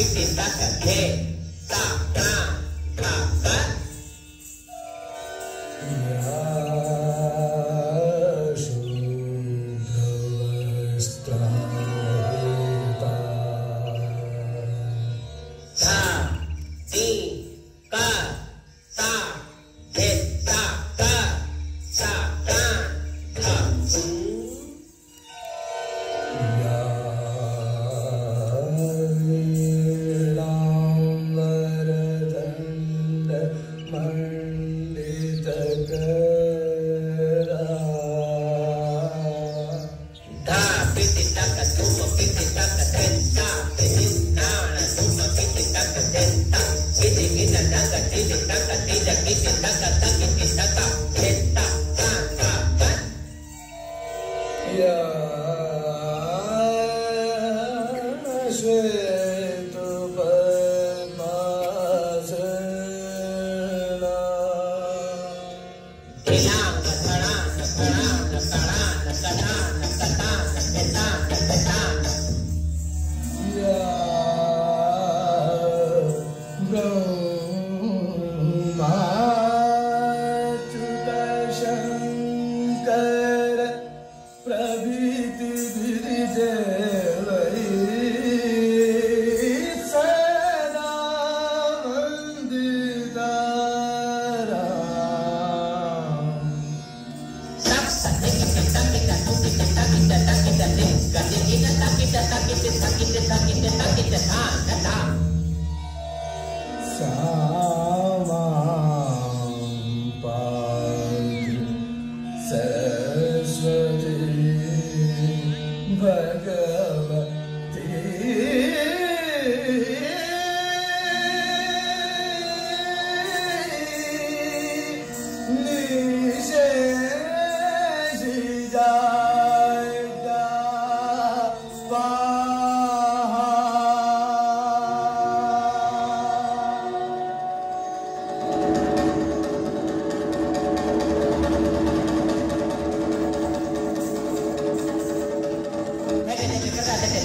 Give me a kick. Stop, stop.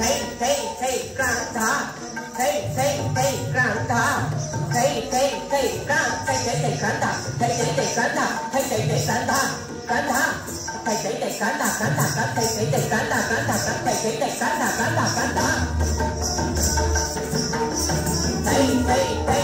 say say say Radha say say say Radha say say say Radha say say say Radha say say say Radha say say say Radha Radha say say say Radha Radha say say say Radha Radha say say say Radha Radha Radha say say say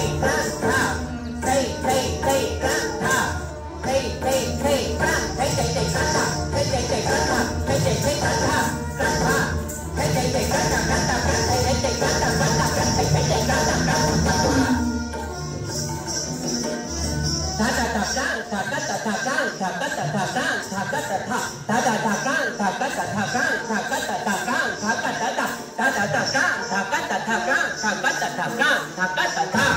ก้างถากัตตะถาก้างถากัตตะถาก้างถากัตตะถาถาตะถาก้างถากัตตะถาก้างถากัตตะถาก้างถากัตตะถาถาตะถาก้างถากัตตะถาก้างถากัตตะถาก้างถากัตตะถา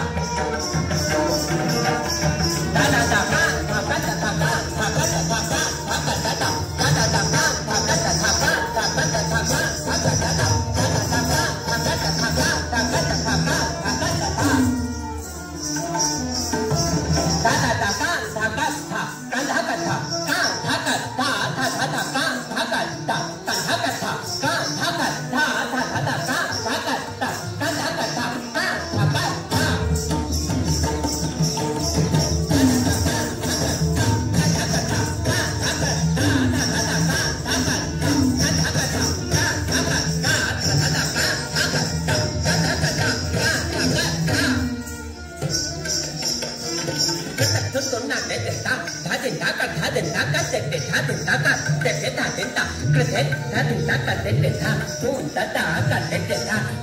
ถาตะถาก้างถากัตตะ 大大 ta tu ta ta te te ta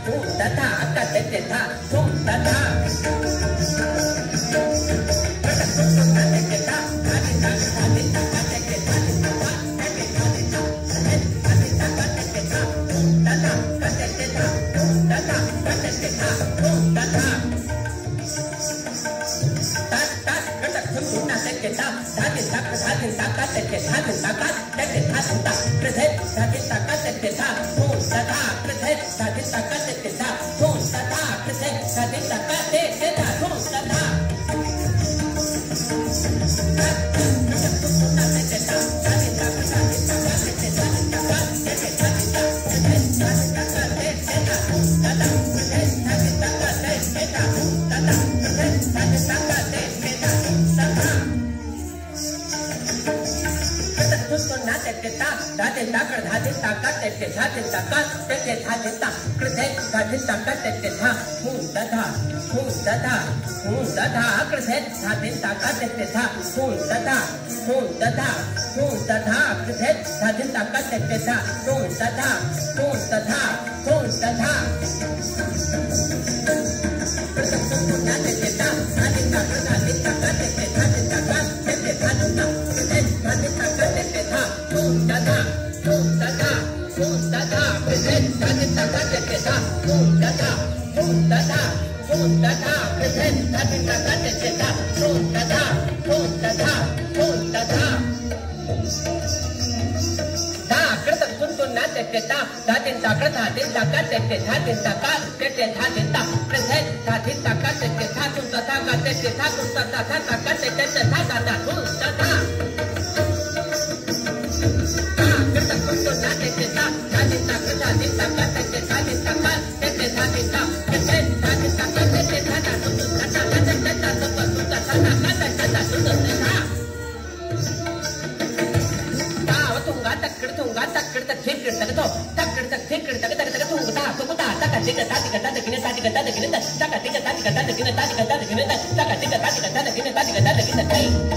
tu ta ta さでたかせてさとんさたかせさで taka tete tha tete taka tete tha teta krite tha tete taka tete tha hu tata hu tata hu tata krite tha tete taka tete tha hu tata hu tata hu tata krite tha tete taka tete tha hu tata hu tata hu tata que taten taka, te que taten ta, present tatin taka, te que tatun tataka, te que tatun tataka, te que tatata tatun Hey!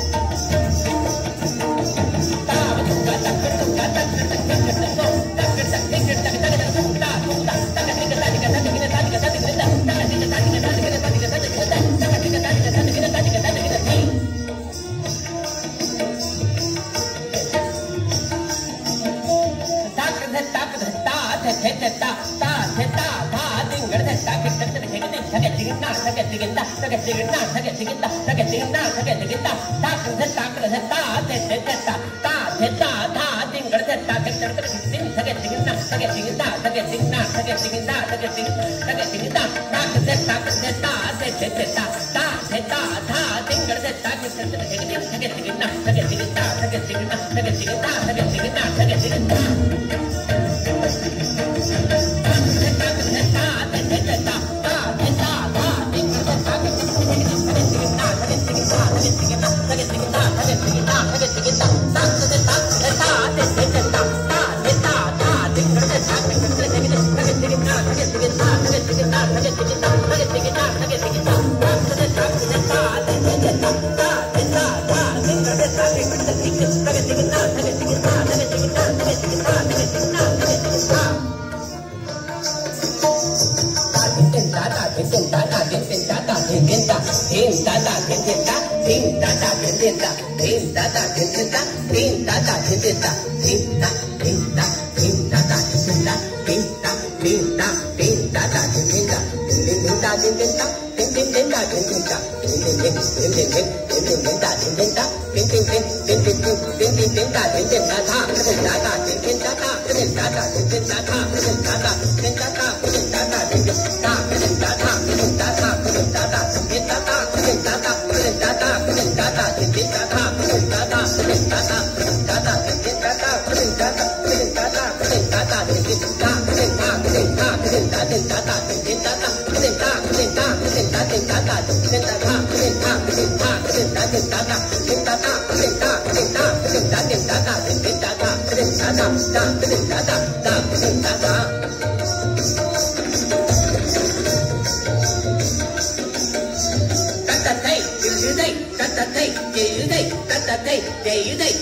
蹦哒哒，点点哒哒，哒，停哒哒，点点哒，停哒哒，点点哒，停哒哒，点点哒，停哒哒，点哒，停，停。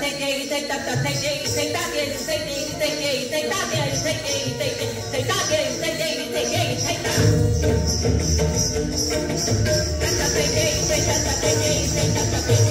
that, take it, take that, take it, take that, take it, take it, take it, take that, take it, take it, take it, take that, take it, take it, take it, take that. Take that, take it, take that, take it, take that, take it.